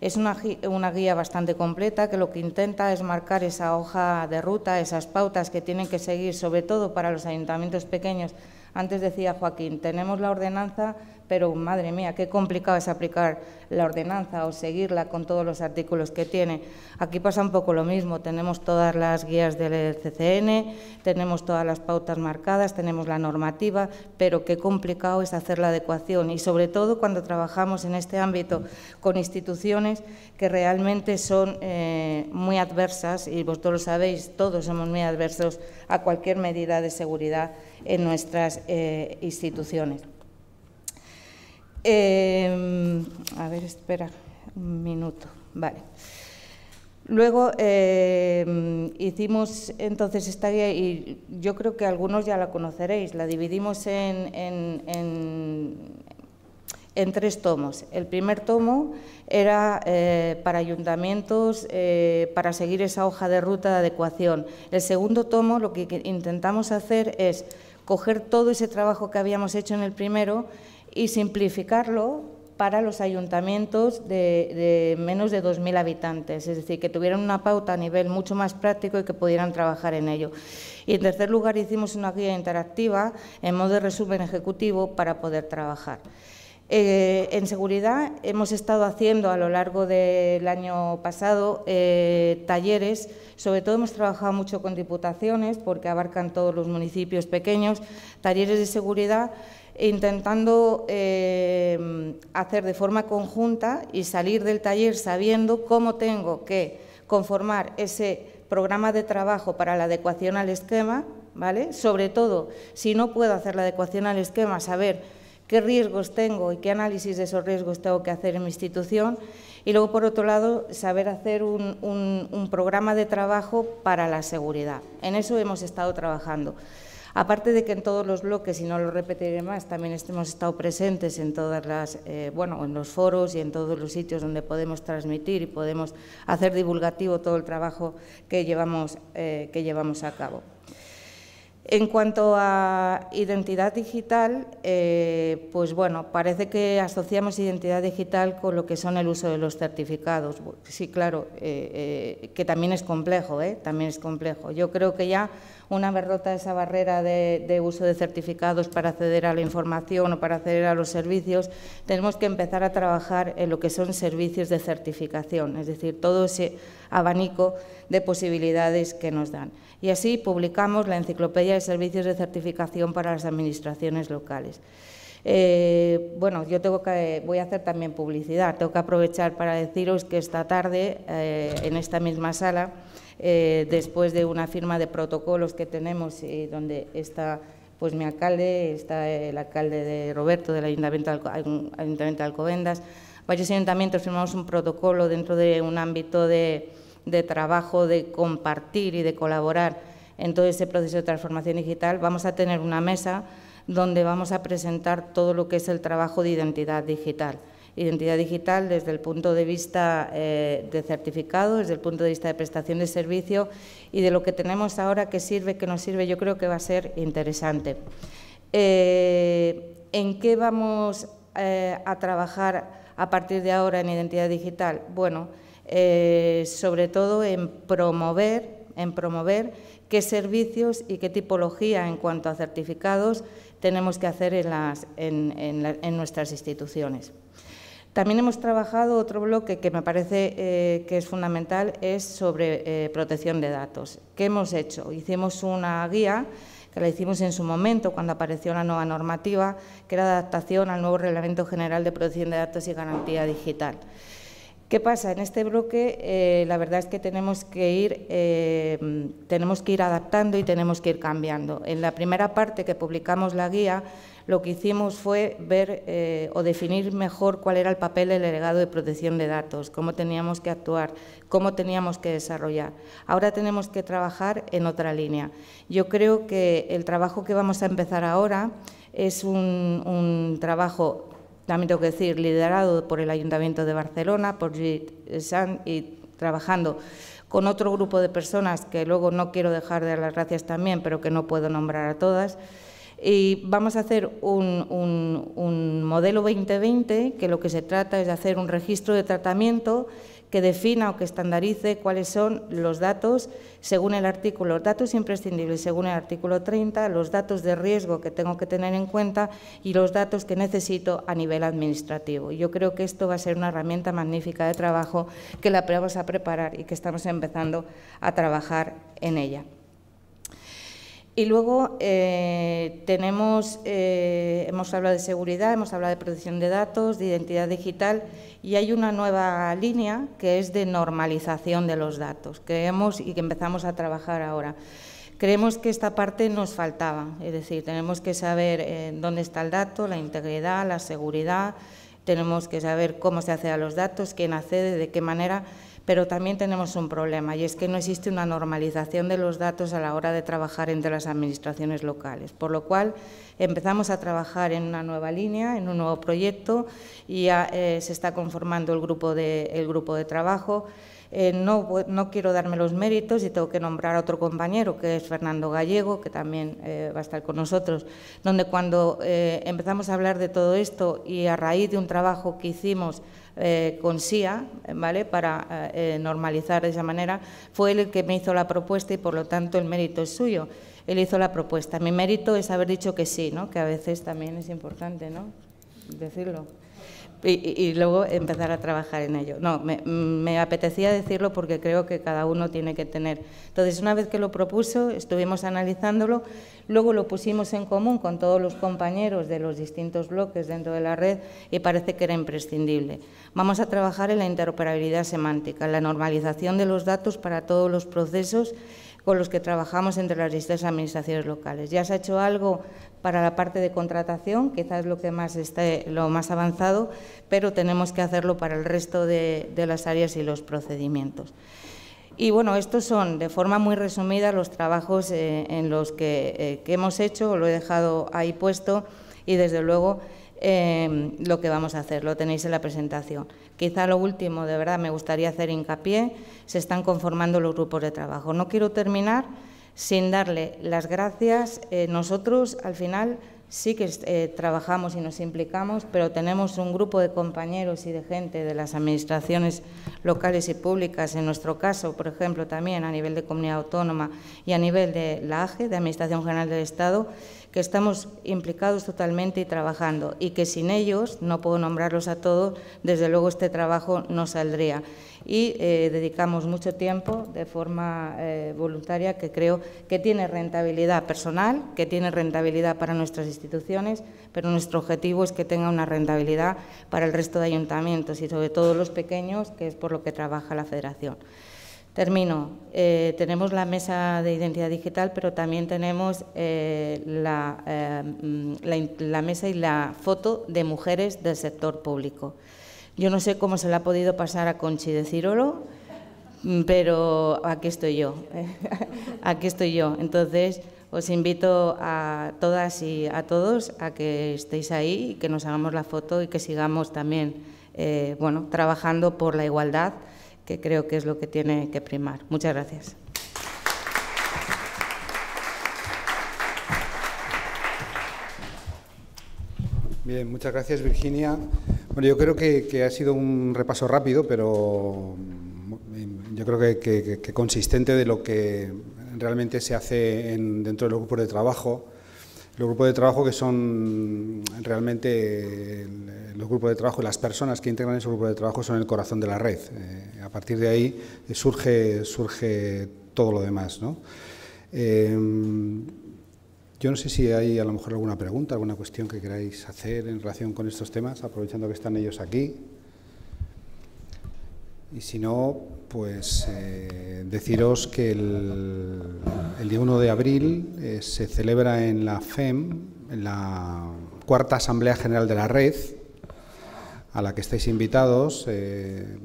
Es una, una, guía bastante completa que lo que intenta es marcar esa hoja de ruta, esas pautas que tienen que seguir, sobre todo para los ayuntamientos pequeños. Antes decía Joaquín, tenemos la ordenanza pero madre mía, qué complicado es aplicar la ordenanza o seguirla con todos los artículos que tiene. Aquí pasa un poco lo mismo, tenemos todas las guías del CCN, tenemos todas las pautas marcadas, tenemos la normativa, pero qué complicado es hacer la adecuación y sobre todo cuando trabajamos en este ámbito con instituciones que realmente son eh, muy adversas y vosotros lo sabéis, todos somos muy adversos a cualquier medida de seguridad en nuestras eh, instituciones. Em, a ver, espera un minuto. Vale. Luego em, hicimos entonces esta guía y yo creo que algunos ya la conoceréis. La dividimos en, tres tomos. El primer tomo era eh, para ayuntamientos, eh, para seguir esa hoja de ruta de adecuación. El segundo tomo lo que intentamos hacer es coger todo ese trabajo que habíamos hecho en el primero y simplificarlo para los ayuntamientos de, menos de 2.000 habitantes, es decir, que tuvieran una pauta a nivel mucho más práctico y que pudieran trabajar en ello. Y en tercer lugar hicimos una guía interactiva en modo de resumen ejecutivo para poder trabajar. Eh, en seguridad hemos estado haciendo a lo largo del año pasado eh, talleres, sobre todo hemos trabajado mucho con diputaciones porque abarcan todos los municipios pequeños, talleres de seguridad intentando eh, hacer de forma conjunta y salir del taller sabiendo cómo tengo que conformar ese programa de trabajo para la adecuación al esquema, ¿vale? Sobre todo, si no puedo hacer la adecuación al esquema, saber qué riesgos tengo y qué análisis de esos riesgos tengo que hacer en mi institución. Y luego, por otro lado, saber hacer un, un programa de trabajo para la seguridad. En eso hemos estado trabajando. Aparte de que en todos los bloques, y no lo repetiré más, también hemos estado presentes en todas las, eh, bueno, en los foros y en todos los sitios donde podemos transmitir y podemos hacer divulgativo todo el trabajo que llevamos, eh, que llevamos a cabo. En cuanto a identidad digital, eh, pues bueno, parece que asociamos identidad digital con lo que son el uso de los certificados. Sí, claro, eh, que también es complejo, también es complejo. Yo creo que ya una vez rota esa barrera de, uso de certificados para acceder a la información o para acceder a los servicios, tenemos que empezar a trabajar en lo que son servicios de certificación, es decir, todo ese abanico de posibilidades que nos dan y así publicamos la Enciclopedia de Servicios de Certificación para las Administraciones Locales. Eh, bueno, yo tengo que, voy a hacer también publicidad. Tengo que aprovechar para deciros que esta tarde, eh, en esta misma sala, eh, después de una firma de protocolos que tenemos y donde está pues mi alcalde, está el alcalde de Roberto del Ayuntamiento de Alcobendas, varios ayuntamientos firmamos un protocolo dentro de un ámbito de de trabajo, de compartir y de colaborar en todo ese proceso de transformación digital, vamos a tener una mesa donde vamos a presentar todo lo que es el trabajo de identidad digital. Identidad digital desde el punto de vista eh, de certificado, desde el punto de vista de prestación de servicio y de lo que tenemos ahora que sirve, que nos sirve, yo creo que va a ser interesante. Eh, ¿En qué vamos eh, a trabajar a partir de ahora en identidad digital? Bueno, sobre todo en promover, en promover qué servicios y qué tipología en cuanto a certificados tenemos que hacer en, nuestras instituciones. También hemos trabajado otro bloque que me parece eh, que es fundamental, es sobre eh, protección de datos. ¿Qué hemos hecho? Hicimos una guía que la hicimos en su momento cuando apareció la nueva normativa, que era adaptación al nuevo Reglamento General de Protección de Datos y Garantía Digital. ¿Qué pasa? En este bloque eh, la verdad es que tenemos que, ir, eh, tenemos que ir adaptando y tenemos que ir cambiando. En la primera parte que publicamos la guía, lo que hicimos fue ver eh, o definir mejor cuál era el papel del delegado de protección de datos, cómo teníamos que actuar, cómo teníamos que desarrollar. Ahora tenemos que trabajar en otra línea. Yo creo que el trabajo que vamos a empezar ahora es un, un trabajo también tengo que decir, liderado por el Ayuntamiento de Barcelona, por Git San, y trabajando con otro grupo de personas que luego no quiero dejar de dar las gracias también, pero que no puedo nombrar a todas. Y vamos a hacer un, un modelo 2020 que lo que se trata es de hacer un registro de tratamiento que defina o que estandarice cuáles son los datos según el artículo, datos imprescindibles según el artículo 30, los datos de riesgo que tengo que tener en cuenta y los datos que necesito a nivel administrativo. Yo creo que esto va a ser una herramienta magnífica de trabajo que la vamos a preparar y que estamos empezando a trabajar en ella. Y luego eh, tenemos, eh, hemos hablado de seguridad, hemos hablado de protección de datos, de identidad digital y hay una nueva línea que es de normalización de los datos. Creemos y que empezamos a trabajar ahora. Creemos que esta parte nos faltaba, es decir, tenemos que saber eh, dónde está el dato, la integridad, la seguridad, tenemos que saber cómo se accede a los datos, quién accede, de qué manera pero también tenemos un problema y es que no existe una normalización de los datos a la hora de trabajar entre las administraciones locales, por lo cual empezamos a trabajar en una nueva línea, en un nuevo proyecto y ya eh, se está conformando el grupo de, el grupo de trabajo. Eh, no, no, quiero darme los méritos y tengo que nombrar a otro compañero, que es Fernando Gallego, que también eh, va a estar con nosotros, donde cuando empezamos a hablar de todo esto y a raíz de un trabajo que hicimos eh, con SIA, ¿vale? para eh, normalizar de esa manera, fue él el que me hizo la propuesta y por lo tanto el mérito es suyo. Él hizo la propuesta. Mi mérito es haber dicho que sí, ¿no? que a veces también es importante ¿no? decirlo y, luego empezar a trabajar en ello. No, me, apetecía decirlo porque creo que cada uno tiene que tener. Entonces, una vez que lo propuso, estuvimos analizándolo, luego lo pusimos en común con todos los compañeros de los distintos bloques dentro de la red y parece que era imprescindible. Vamos a trabajar en la interoperabilidad semántica, la normalización de los datos para todos los procesos con los que trabajamos entre las distintas administraciones locales. Ya se ha hecho algo para la parte de contratación, quizás lo que más esté lo más avanzado, pero tenemos que hacerlo para el resto de, las áreas y los procedimientos. Y bueno, estos son de forma muy resumida los trabajos eh, en los que, eh, que, hemos hecho, lo he dejado ahí puesto y desde luego eh, lo que vamos a hacer, lo tenéis en la presentación. Quizá lo último, de verdad, me gustaría hacer hincapié, se están conformando los grupos de trabajo. No quiero terminar sin darle las gracias. Eh, nosotros, al final, sí que eh, trabajamos y nos implicamos, pero tenemos un grupo de compañeros y de gente de las administraciones locales y públicas, en nuestro caso, por ejemplo, también a nivel de comunidad autónoma y a nivel de la AGE, de Administración General del Estado, que estamos implicados totalmente y trabajando y que sin ellos, no puedo nombrarlos a todos, desde luego este trabajo no saldría y eh, dedicamos mucho tiempo de forma eh, voluntaria que creo que tiene rentabilidad personal, que tiene rentabilidad para nuestras instituciones, pero nuestro objetivo es que tenga una rentabilidad para el resto de ayuntamientos y sobre todo los pequeños, que es por lo que trabaja la Federación. Termino. Eh, tenemos la mesa de identidad digital, pero también tenemos la, la mesa y la foto de mujeres del sector público. Yo no sé cómo se le ha podido pasar a Conchi de Cirolo, mm, pero aquí estoy yo, aquí estoy yo. Entonces, os invito a todas y a todos a que estéis ahí y que nos hagamos la foto y que sigamos también eh, bueno, trabajando por la igualdad, que creo que es lo que tiene que primar. Muchas gracias. Bien, muchas gracias Virginia. Bueno, yo creo que, ha sido un repaso rápido, pero mm, yo creo que, consistente de lo que realmente se hace dentro de los grupos de trabajo. Los grupos de trabajo que son realmente los grupos de trabajo y las personas que integran esos grupos de trabajo son el corazón de la red. Eh, a partir de ahí surge, surge todo lo demás. ¿no? Eh, yo no sé si hay a lo mejor alguna pregunta, alguna cuestión que queráis hacer en relación con estos temas, aprovechando que están ellos aquí. Y si no, pues eh, deciros que el, día 1 de abril eh, se celebra en la FEM, en la cuarta Asamblea General de la Red, a la que estáis invitados. Eh,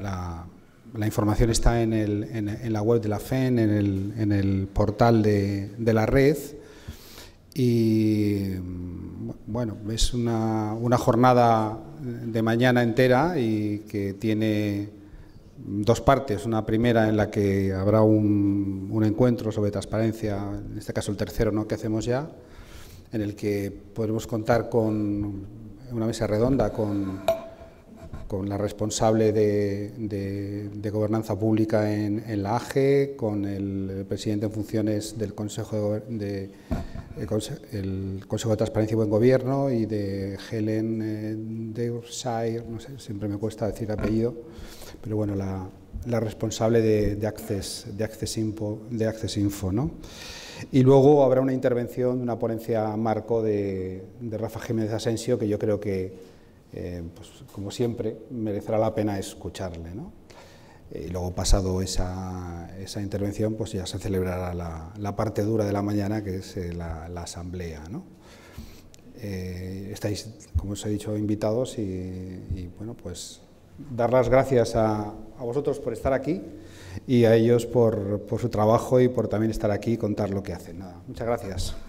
la, información está en, la web de la FEM, en el, en el portal de, de la red. Y bueno, es una, jornada de mañana entera y que tiene dos partes. Una primera en la que habrá un, un, encuentro sobre transparencia, en este caso el tercero ¿no? que hacemos ya, en el que podremos contar con una mesa redonda con con la responsable de, gobernanza pública en, la AGE, con el presidente en funciones del Consejo de, el Consejo de Transparencia y Buen Gobierno y de Helen eh, Deurshire, no sé, siempre me cuesta decir apellido, pero bueno, la, responsable de, Access, de, Access Info, de Access Info, ¿no? Y luego habrá una intervención, una ponencia marco de, de Rafa Jiménez Asensio, que yo creo que eh, pues, como siempre, merecerá la pena escucharle. ¿no? Eh, y luego, pasado esa, esa, intervención, pues ya se celebrará la, la, parte dura de la mañana, que es eh, la, la, asamblea. ¿no? estáis, como os he dicho, invitados y, y bueno, pues dar las gracias a, a, vosotros por estar aquí y a ellos por, por, su trabajo y por también estar aquí y contar lo que hacen. Nada, muchas gracias.